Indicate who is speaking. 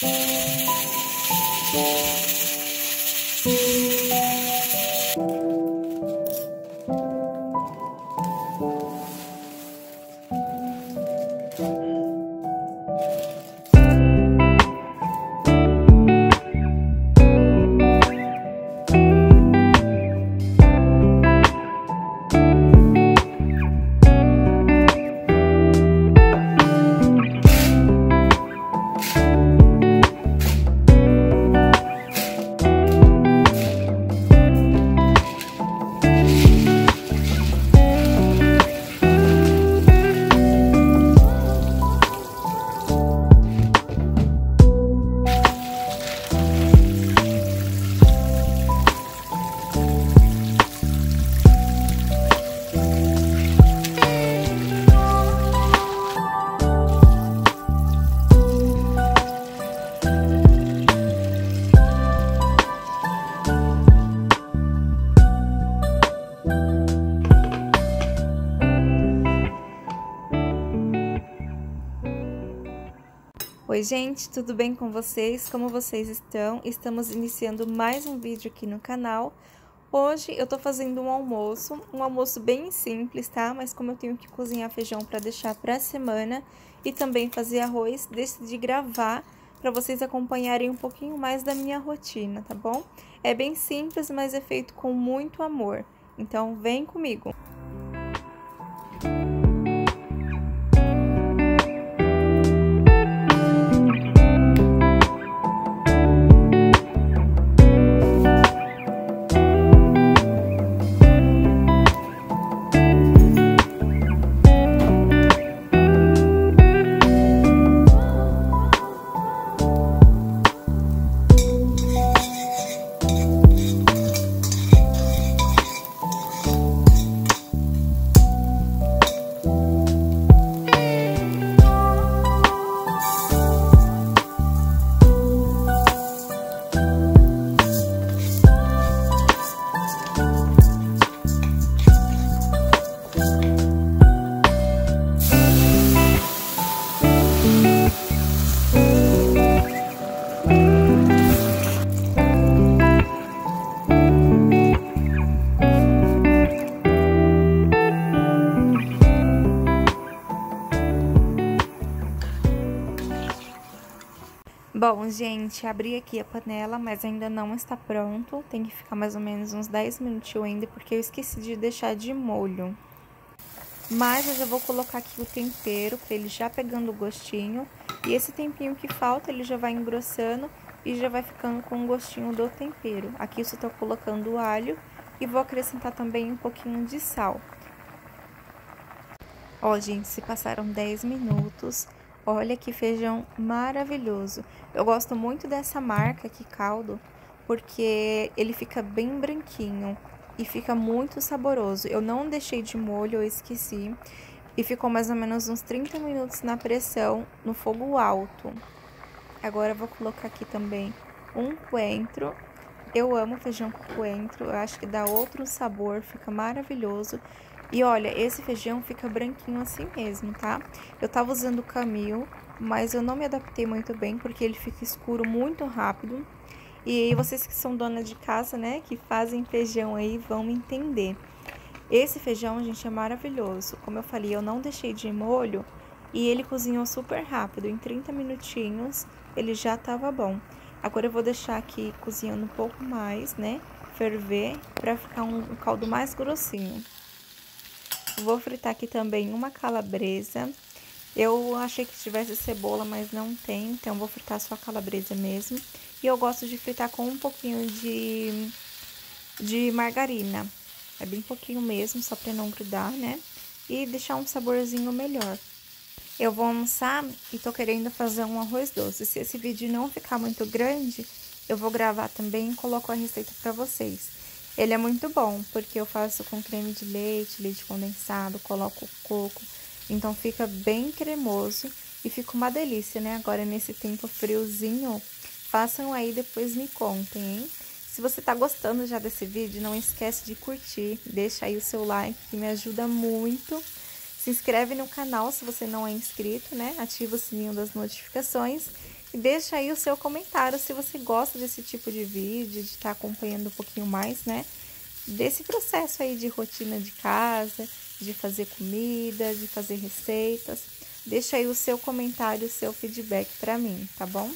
Speaker 1: thank you Oi gente, tudo bem com vocês? Como vocês estão? Estamos iniciando mais um vídeo aqui no canal. Hoje eu tô fazendo um almoço, um almoço bem simples, tá? Mas como eu tenho que cozinhar feijão para deixar pra semana e também fazer arroz, decidi gravar para vocês acompanharem um pouquinho mais da minha rotina, tá bom? É bem simples, mas é feito com muito amor. Então vem comigo! Bom, gente, abri aqui a panela, mas ainda não está pronto. Tem que ficar mais ou menos uns 10 minutinhos ainda, porque eu esqueci de deixar de molho. Mas eu já vou colocar aqui o tempero, para ele já pegando o gostinho. E esse tempinho que falta, ele já vai engrossando e já vai ficando com o gostinho do tempero. Aqui eu estou colocando o alho e vou acrescentar também um pouquinho de sal. Ó, gente, se passaram 10 minutos Olha que feijão maravilhoso. Eu gosto muito dessa marca aqui, caldo, porque ele fica bem branquinho e fica muito saboroso. Eu não deixei de molho, eu esqueci. E ficou mais ou menos uns 30 minutos na pressão, no fogo alto. Agora eu vou colocar aqui também um coentro. Eu amo feijão com coentro, eu acho que dá outro sabor, fica maravilhoso. E olha, esse feijão fica branquinho assim mesmo, tá? Eu tava usando camil, mas eu não me adaptei muito bem porque ele fica escuro muito rápido. E vocês que são dona de casa, né, que fazem feijão aí, vão me entender. Esse feijão, gente, é maravilhoso. Como eu falei, eu não deixei de molho e ele cozinhou super rápido. Em 30 minutinhos, ele já tava bom. Agora eu vou deixar aqui cozinhando um pouco mais, né, ferver, para ficar um caldo mais grossinho. Vou fritar aqui também uma calabresa. Eu achei que tivesse cebola, mas não tem, então vou fritar só a calabresa mesmo. E eu gosto de fritar com um pouquinho de, de margarina. É bem pouquinho mesmo, só pra não grudar, né? E deixar um saborzinho melhor. Eu vou almoçar e tô querendo fazer um arroz doce. Se esse vídeo não ficar muito grande, eu vou gravar também e coloco a receita pra vocês. Ele é muito bom, porque eu faço com creme de leite, leite condensado, coloco coco, então fica bem cremoso e fica uma delícia, né? Agora, nesse tempo friozinho, façam aí depois me contem, hein? Se você tá gostando já desse vídeo, não esquece de curtir, deixa aí o seu like, que me ajuda muito. Se inscreve no canal se você não é inscrito, né? Ativa o sininho das notificações E deixa aí o seu comentário se você gosta desse tipo de vídeo, de estar tá acompanhando um pouquinho mais, né? Desse processo aí de rotina de casa, de fazer comida, de fazer receitas. Deixa aí o seu comentário, o seu feedback para mim, tá bom?